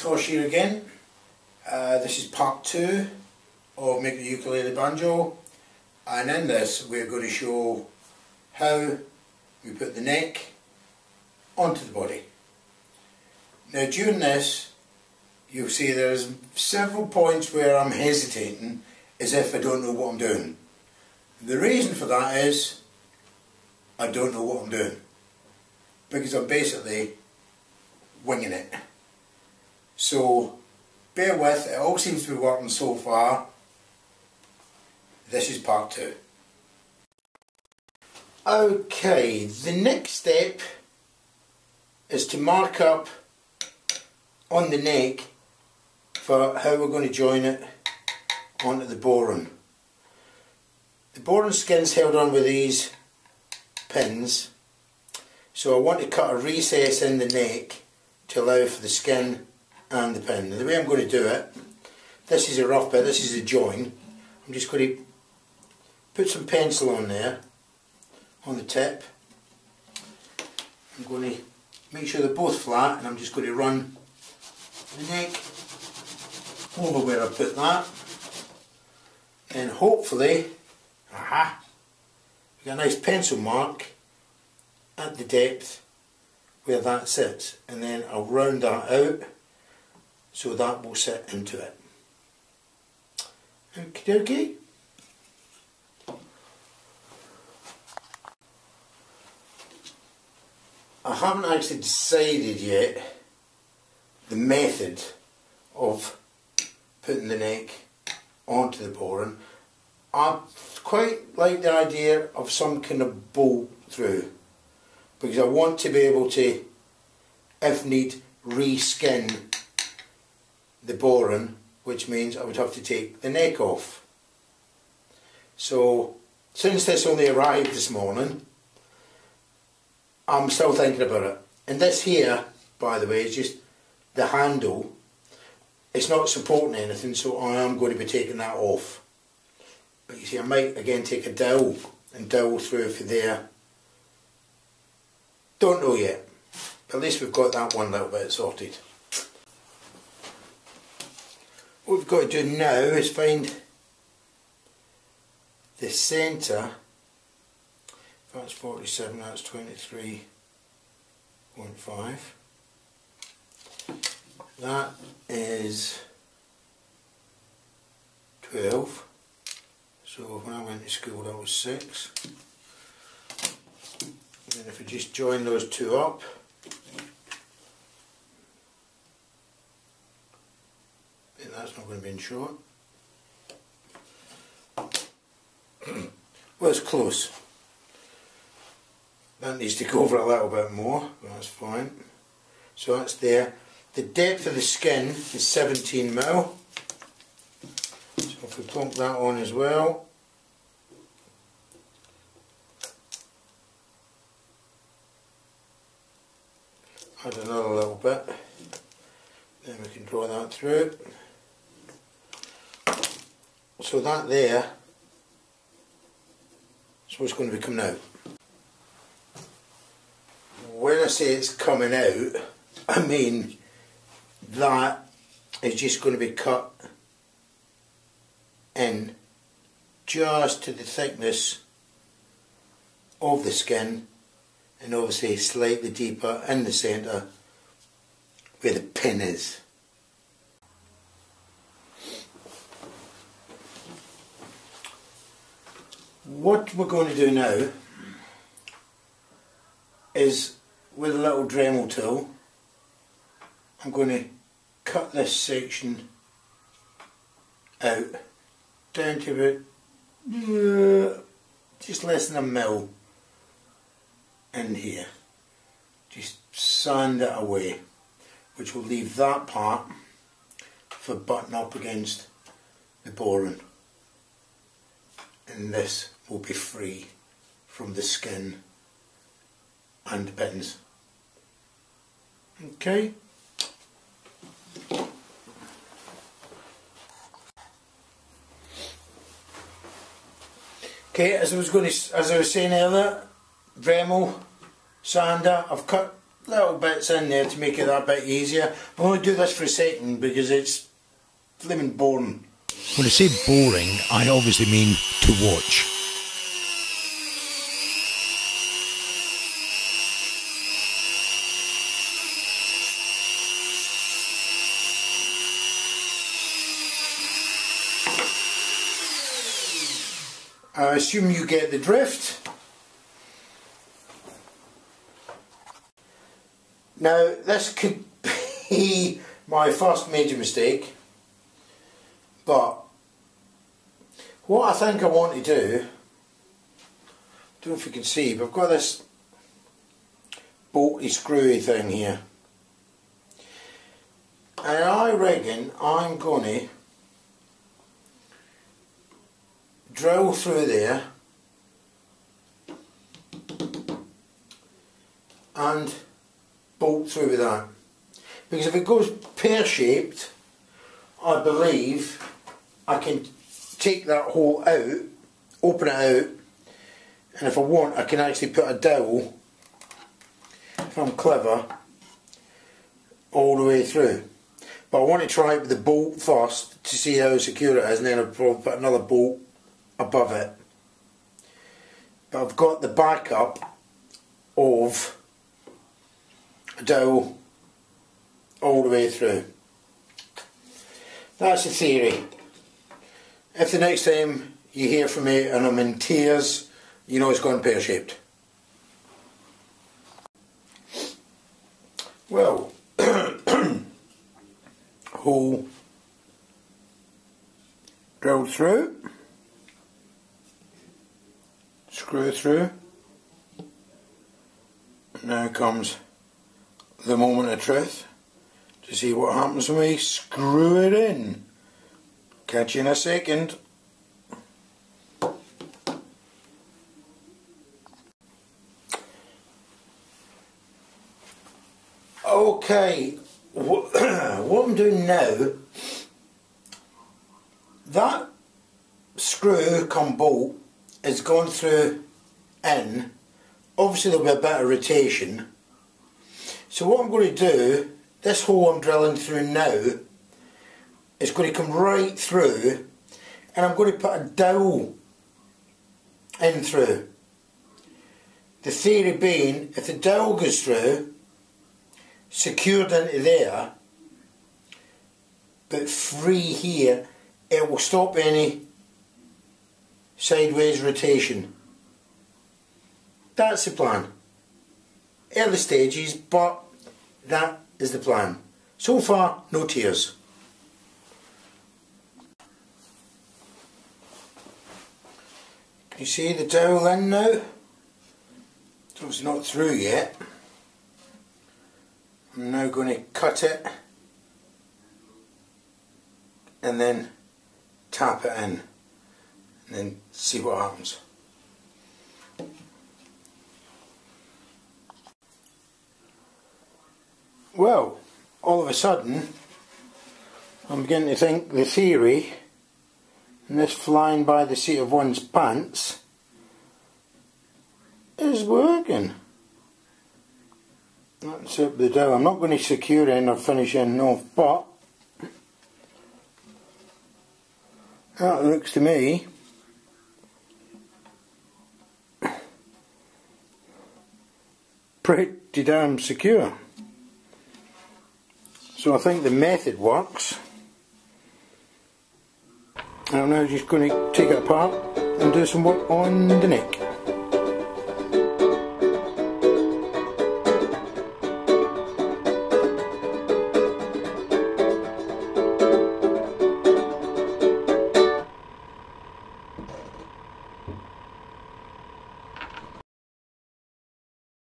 Tosh here again. Uh, this is part two of making the ukulele banjo and in this we're going to show how we put the neck onto the body. Now during this you'll see there's several points where I'm hesitating as if I don't know what I'm doing. The reason for that is I don't know what I'm doing because I'm basically winging it. So bear with, it all seems to be working so far. This is part two. Okay, the next step is to mark up on the neck for how we're going to join it onto the bodhran. The bodhran skin's held on with these pins so I want to cut a recess in the neck to allow for the skin and the pin. the way I'm going to do it, this is a rough bit, this is a join. I'm just going to put some pencil on there, on the tip. I'm going to make sure they're both flat and I'm just going to run the neck over where I put that. And hopefully, aha, get a nice pencil mark at the depth where that sits and then I'll round that out so that will sit into it. Okay, okay. I haven't actually decided yet the method of putting the neck onto the bodhran. I quite like the idea of some kind of bolt through because I want to be able to, if need, reskin the bodhran, which means I would have to take the neck off. So, since this only arrived this morning, I'm still thinking about it. And this here, by the way, is just the handle. It's not supporting anything, so I am going to be taking that off. But you see, I might again take a dowel and dowel through for there don't know yet. At least we've got that one little bit sorted. What we've got to do now is find the centre. That's 47, that's 23.5. That is 12. So when I went to school that was 6 and if we just join those two up then that's not going to be in short well it's close. That needs to go over a little bit more that's fine. So that's there. The depth of the skin is 17 mil. So if we plonk that on as well. Add another little bit. Then we can draw that through so that there is what's going to be coming out when I say it's coming out I mean that is just going to be cut in just to the thickness of the skin and obviously slightly deeper in the centre where the pin is. What we're going to do now is with a little Dremel tool I'm going to cut this section out down to about uh, just less than a mil in here. Just sand it away, which will leave that part for button up against the bodhran And this will be free from the skin and pins. Okay. Okay, as I was going to, as I was saying earlier, Dremel, sander, I've cut little bits in there to make it that bit easier. I'm going to do this for a second because it's flipping boring. When I say boring, I obviously mean to watch. I assume you get the drift. Now this could be my first major mistake but what I think I want to do I don't know if you can see but I've got this bolty screwy thing here and I reckon I'm going to drill through there. And bolt through with that. Because if it goes pear shaped I believe I can take that hole out open it out and if I want I can actually put a dowel if I'm clever all the way through. But I want to try it with the bolt first to see how secure it is and then I'll probably put another bolt above it. But I've got the backup of a dowel all the way through. That's the theory. If the next time you hear from me and I'm in tears, you know it's gone pear-shaped. Well, hole drilled through screw through. Now comes the moment of truth to see what happens when we screw it in. Catch you in a second. Okay, what I'm doing now, that screw come bolt is gone through in, obviously there'll be a bit of rotation. So what I'm going to do, this hole I'm drilling through now, is going to come right through and I'm going to put a dowel in through. The theory being, if the dowel goes through, secured into there, but free here, it will stop any sideways rotation. That's the plan. Early stages, but that is the plan. So far, no tears. You see the dowel in now? It's not through yet. I'm now going to cut it and then tap it in and then see what happens. Well, all of a sudden, I'm beginning to think the theory and this flying by the seat of one's pants is working. That's up the dough. I'm not going to secure in or finish in off, but that looks to me pretty damn secure. So I think the method works. I'm now just going to take it apart and do some work on the neck.